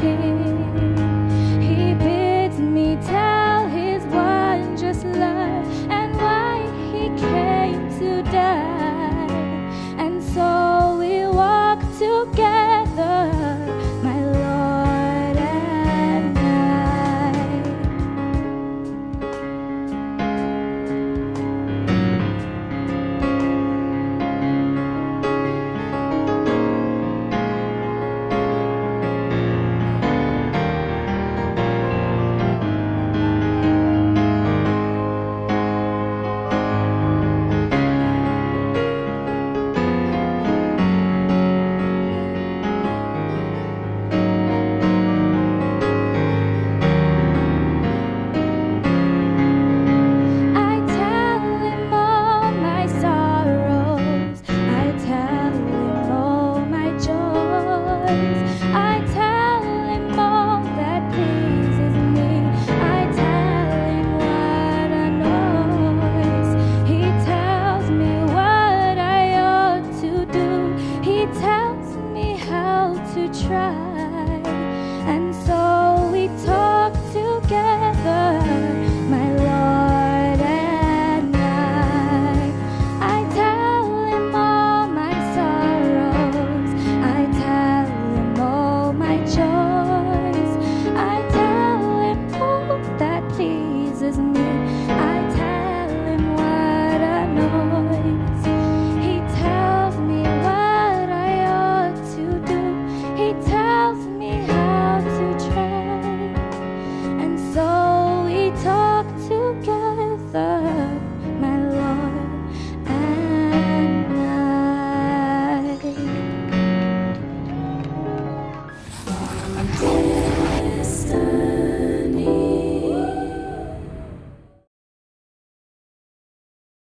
here I